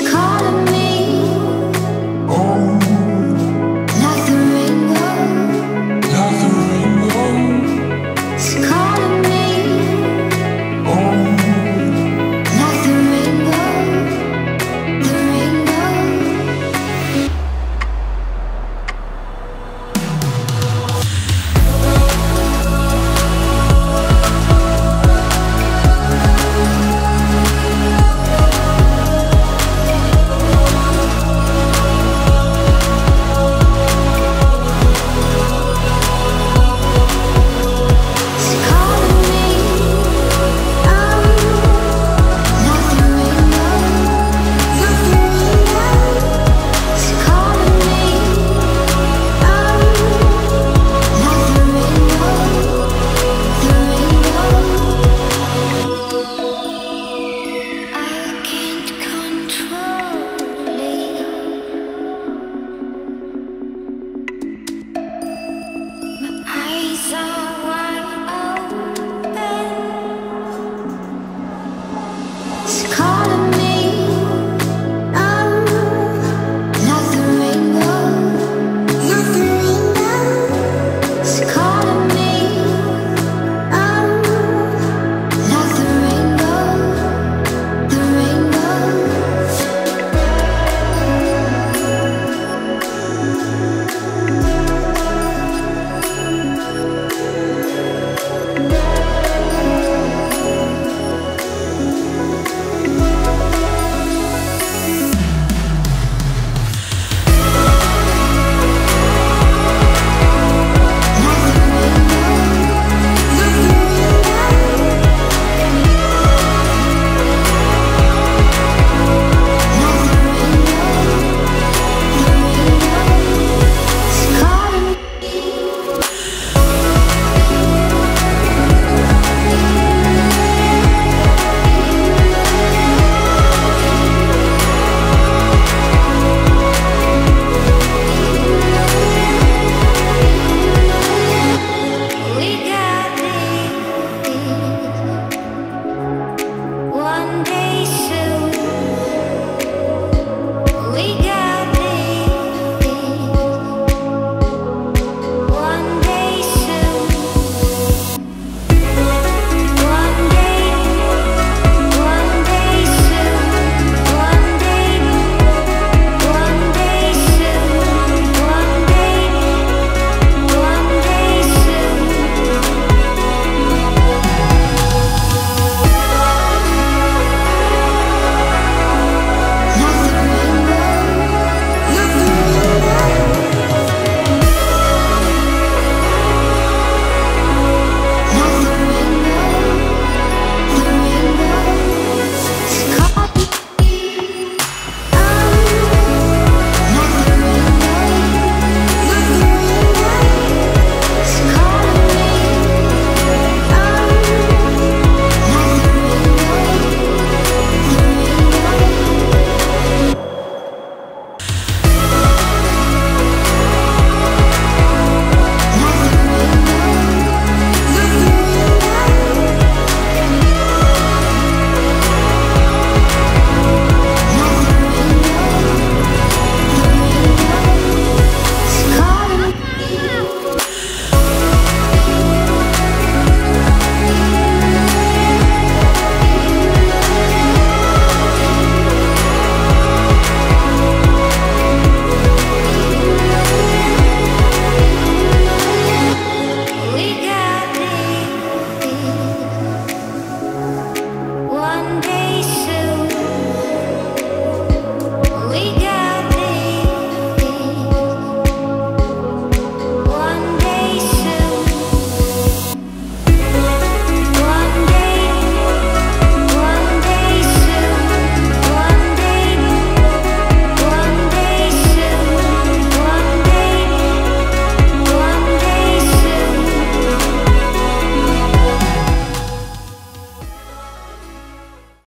Calling me